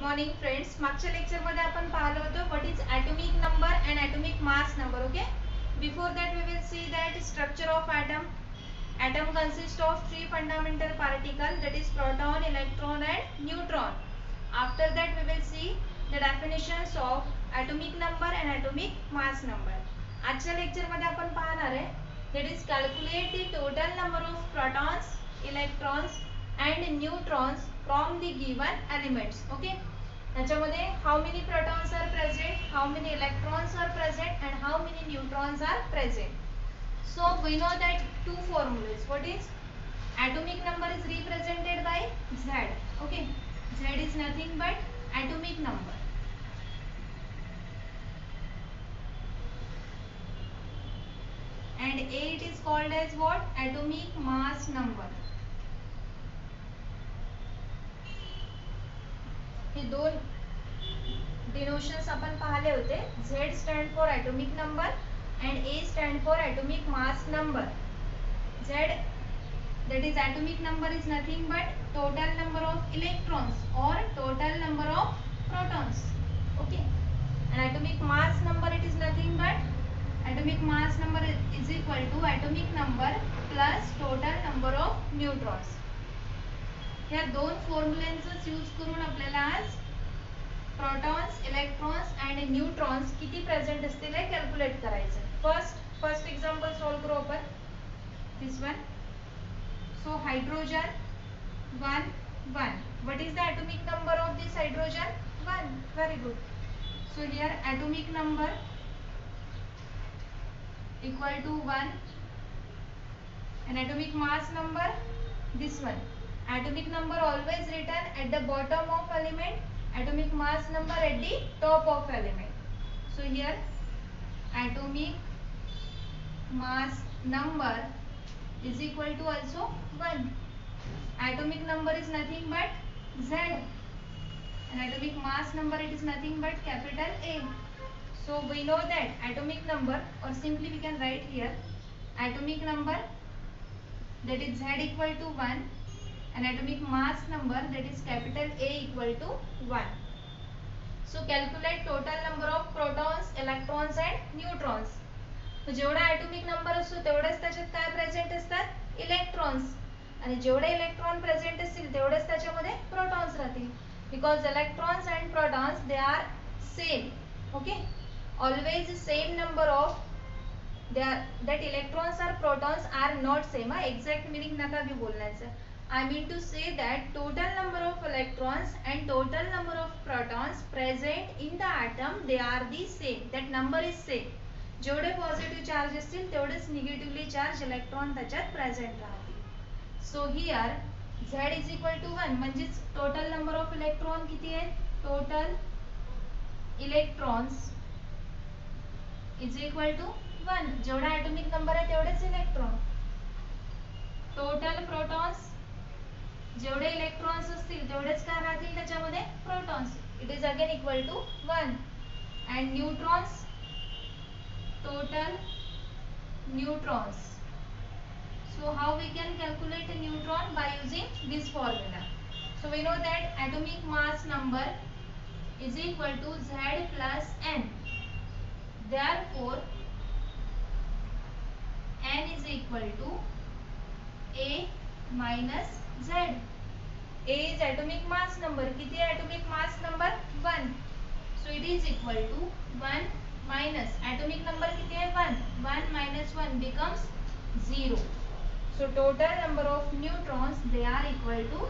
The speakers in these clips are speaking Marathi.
मॉर्निंग फ्रेंड्स मागच्या लेक्चरमध्ये आपण पाहिलं होतं what is atomic number and atomic mass number okay before that we will see that structure of atom atom consist of three fundamental particle that is proton electron and neutron after that we will see the definitions of atomic number and atomic mass number आजच्या लेक्चरमध्ये आपण पाहणार आहे that is calculate the total number of protons electrons and neutrons from the given elements okay याच्यामध्ये how many protons are present how many electrons are present and how many neutrons are present so we know that two formulas what is atomic number is represented by z okay z is nothing but atomic number and a it is called as what atomic mass number दोन डिनोशन्स आपण पाहिले होते Z stand for atomic number and A stand for atomic mass number Z that is atomic number is nothing but total number of electrons or total number of protons okay and atomic mass number it is nothing but atomic mass number is equal to atomic number plus total number of neutrons ह्या दोन फॉर्म्युल्यांचाच यूज करून आपल्याला आज प्रोटॉन्स इलेक्ट्रॉन्स अँड न्यूट्रॉन्स किती प्रेझेंट असतील हे कॅल्क्युलेट करायचं फर्स्ट फर्स्ट एक्झाम्पल सॉल्व करू आपण. This one so hydrogen one one what is the atomic number of this hydrogen? 1 very good. So here atomic number equal to 1 and atomic mass number? This one. Atomic number always written at the bottom of element atomic mass number at the top of element so here atomic mass number is equal to also 1 atomic number is nothing but z and atomic mass number it is nothing but capital A so we know that atomic number or simply we can write here atomic number that is z equal to 1 and atomic mass number that is capital A equal to 1. So calculate total number of protons, electrons and neutrons. जेवढा ॲटॉमिक नंबर असतो तेवढेच त्याच्यात काय प्रेझेंट असतात? इलेक्ट्रॉन्स आणि जेवढे इलेक्ट्रॉन प्रेझेंट असतील तेवढेच त्याच्यामध्ये प्रोटॉन्स राहतील. Because electrons and protons they are same okay always same number of they are that electrons are protons are not same हा एक्झॅक्ट मिनिंग नका घेऊ बोलण्याचं. I mean to say that total number of electrons and total number of protons present in the atom they are the same. That number is same. जेवढे पॉझिटिव्ह चार्ज असतील तेवढेच निगेटिव्हली चार्ज इलेक्ट्रॉन त्याच्यात प्रेझेंट राहतील. So here Z is equal to one म्हणजेच टोटल नंबर ऑफ इलेक्ट्रॉन किती आहे? Total electrons is equal to one जेवढा ॲटॉमिक नंबर आहे तेवढेच इलेक्ट्रॉन टोटल प्रोटॉन्स जेवढे इलेक्ट्रॉन्स असतील तेवढेच काय राहतील त्याच्यामध्ये protons it is again equal to one and neutrons total neutrons so how we can calculate a neutron by using this formula so we know that atomic mass number is equal to z plus n therefore n is equal to a minus z A is atomic mass number. किती आहे atomic mass number? 1. So it is equal to 1 minus atomic number किती आहे 1. 1 minus 1 becomes 0. So total number of neutrons they are equal to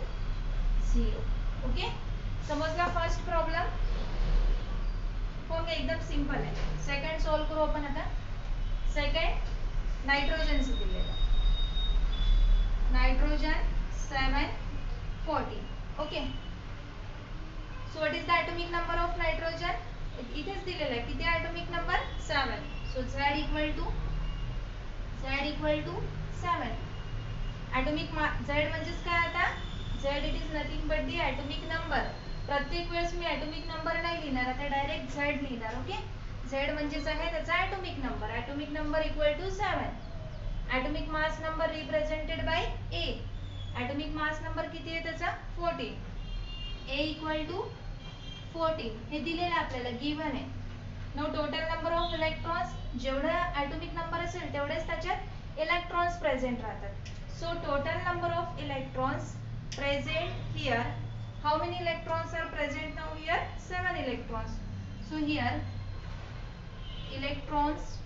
0. Okay? समजला फर्स्ट प्रॉब्लेम हो एकदम सिंपल आहे सेकंड सॉल्व करू आपण आता सेकंड नायट्रोजनचं दिलेलं nitrogen 7 14 okay so what is the atomic number of nitrogen इथेच दिलेलं आहे किती atomic number seven so Z equal to Z equal to 7 atomic Z म्हणजेच काय आता Z it is nothing but the atomic number प्रत्येक वेळेस मी ऍटॉमिक नंबर नाही लिहिणार आता डायरेक्ट झेड लिहिणार ओके झेड म्हणजेच आहे त्याचा atomic number atomic number equal to seven atomic mass number represented by A atomic mass number किती आहे त्याचा fourteen A equal to fourteen हे दिलेलं आपल्याला गिव्हन आहे no total number of electrons जेवढा ॲटॉमिक नंबर असेल तेवढेच त्याच्यात इलेक्ट्रॉन्स प्रेझेंट राहतात so total number of electrons present here how many electrons are present now here seven electrons so here electrons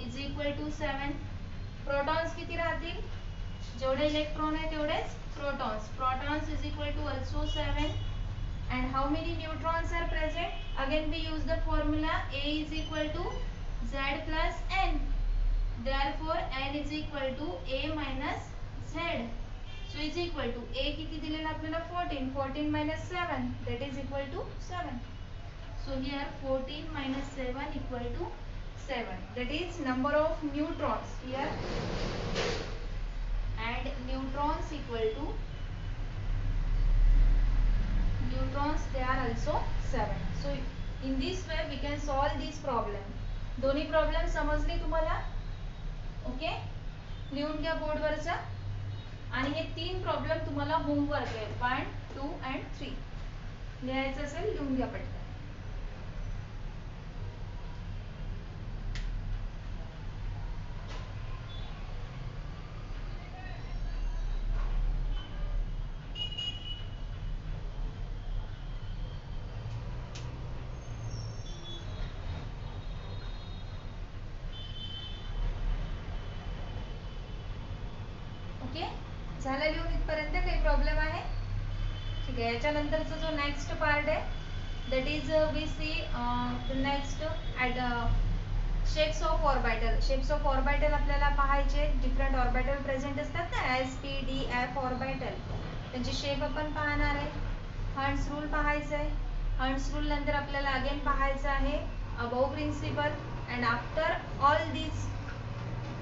is equal to seven protons किती राहतील जेवढे इलेक्ट्रॉन आहे तेवढेच protons protons is equal to also 7 and how many neutrons are present again we use the formula a is equal to z plus n therefore n is equal to a minus z so is equal to a किती दिलेलं आपल्याला 14 14 minus 7 that is equal to 7 so here 14 minus 7 equal to 7 that is number of neutrons here and neutrons equal to neutrons they are also 7 so in this way we can solve this problem दोन्ही प्रॉब्लेम समजले तुम्हाला ओके लिहून घ्या बोर्डवरचा आणि हे तीन प्रॉब्लेम तुम्हाला होमवर्क आहे वन टू अँड थ्री लिहायचं असेल लिहून घ्या पटकन ओके? झालं लिहून इथपर्यंत? काही प्रॉब्लेम आहे? ठीक आहे याच्यानंतरचा जो नेक्स्ट पार्ट आहे that is we see next at shapes of orbital shapes of orbital आपल्याला पाहायचे डिफरंट ऑर्बिटल प्रेझेंट असतात ना S P D F orbital त्यांची शेप आपण पाहणार आहे. हंड्स रूल पाहायचं आहे. हंड्स रूल नंतर आपल्याला अगेन पाहायचं आहे Aufbau principle and after all these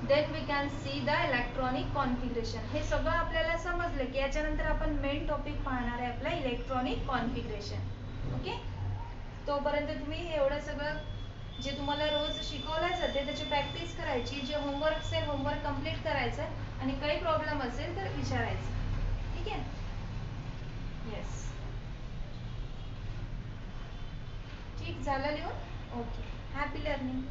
then we can see the electronic configuration हे सगळं आपल्याला समजलं की याच्यानंतर आपण मेन टॉपिक पाहणार आहे आपला इलेक्ट्रॉनिक कॉन्फिगरेशन ओके तोपर्यंत तुम्ही हे एवढं सगळं जे तुम्हाला रोज शिकवलं जाते त्याची प्रॅक्टिस करायची. जे होमवर्क असेल होमवर्क कंप्लीट करायचं आणि काही प्रॉब्लेम असेल तर विचारायचं ठीक आहे? येस ठीक झालं लिहून? Okay happy learning